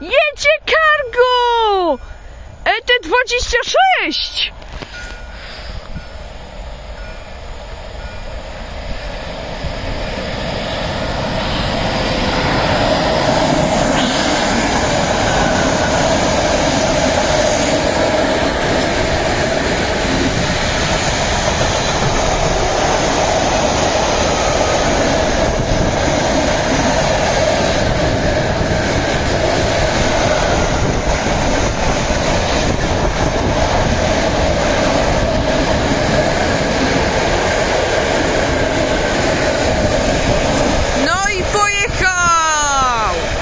Jedzie cargo! ET26!